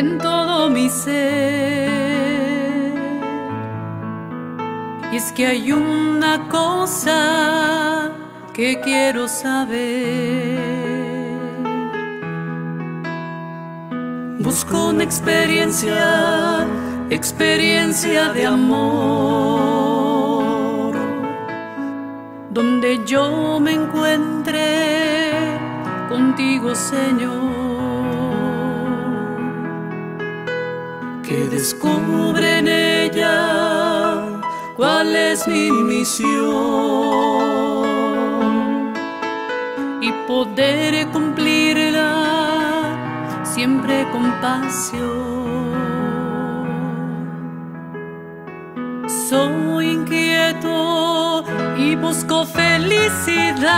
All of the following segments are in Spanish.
en todo mi ser. Y es que hay una cosa que quiero saber. Busco una experiencia, experiencia de amor, donde yo me encuentre contigo, Señor. Que descubre en ella cuál es mi misión y poder cumplirla siempre con pasión. Soy inquieto y busco felicidad,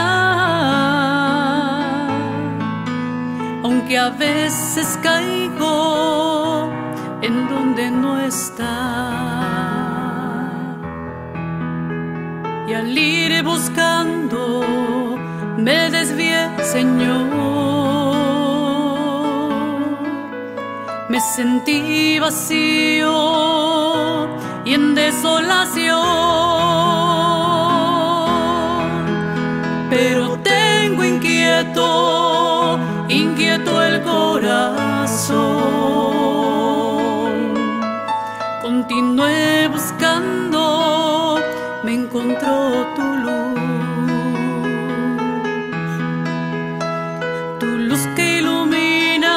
aunque a veces caigo en donde no está. Y al ir buscando me desvié, Señor. Me sentí vacío y en desolación. Pero tengo inquieto, inquieto el corazón. Continué buscando, me encontró tu luz. Tu luz que ilumina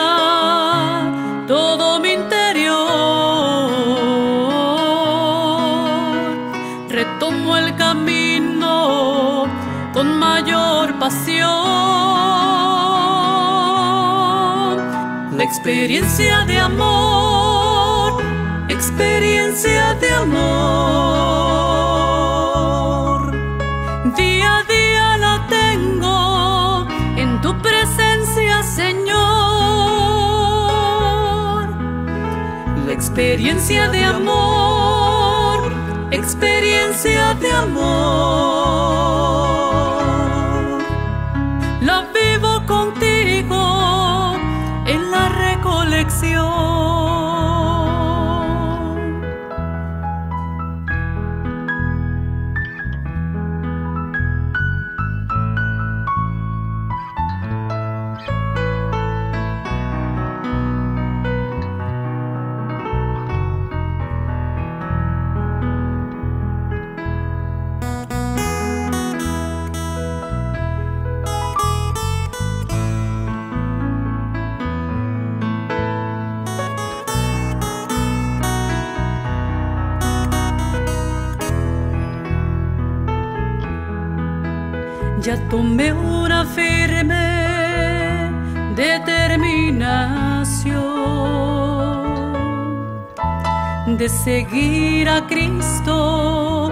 todo mi interior. Retomo el camino con mayor pasión. La experiencia de amor, experiencia de amor. Día a día la tengo en tu presencia, Señor. La experiencia de amor, experiencia de amor. La vivo contigo en la recolección. Ya tomé una firme determinación de seguir a Cristo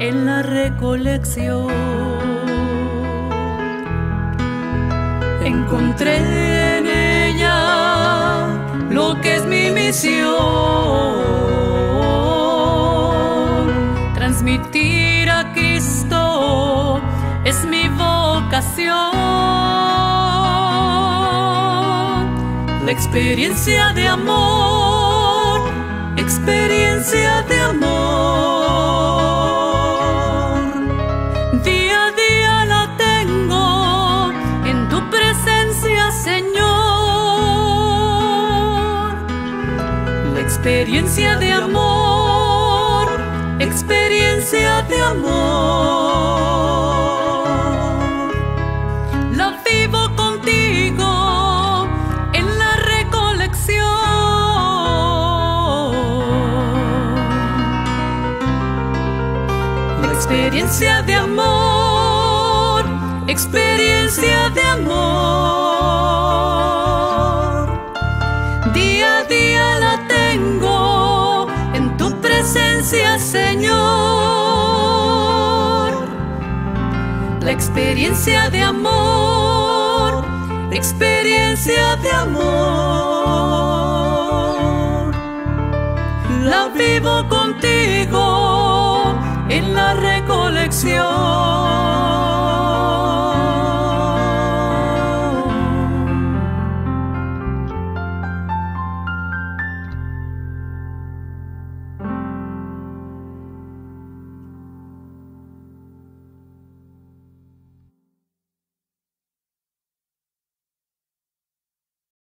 en la recolección. Encontré en ella lo que es mi misión, experiencia de amor, experiencia de amor. Día a día la tengo en tu presencia, Señor. La experiencia de amor, experiencia de amor. Experiencia de amor, experiencia de amor. Día a día la tengo en tu presencia, Señor. La experiencia de amor, experiencia de amor. La vivo contigo en la recolección.